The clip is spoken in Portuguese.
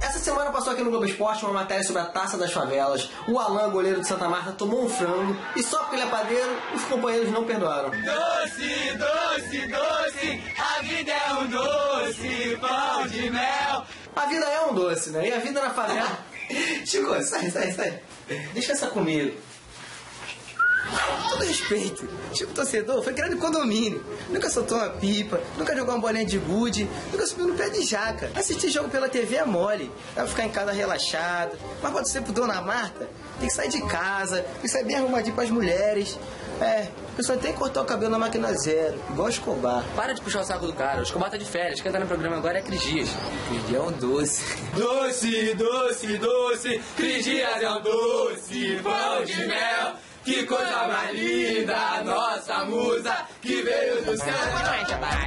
Essa semana passou aqui no Globo Esporte uma matéria sobre a taça das favelas. O Alan, goleiro de Santa Marta, tomou um frango e só porque ele é padeiro, os companheiros não perdoaram. Doce, doce, doce, a vida é um doce, pão de mel. A vida é um doce, né? E a vida na favela. Chico, sai, sai, sai. Deixa essa comigo. Todo respeito. Tipo torcedor, foi criado em condomínio. Nunca soltou uma pipa, nunca jogou uma bolinha de gude, nunca subiu no pé de jaca. Assistir jogo pela TV é mole. Dá pra ficar em casa relaxado. Mas quando você pro Dona Marta, tem que sair de casa, tem que sair bem arrumadinho pras mulheres. É, o pessoal tem que cortar o cabelo na máquina zero, igual o Escobar. Para de puxar o saco do cara. O Escobar tá de férias. Quem tá no programa agora é Cris Dias. Cris Dias é um doce. Doce, doce, doce, Cris Dias é um doce, pão de mel. Que coisa mais linda, nossa musa que veio do céu. Jabá,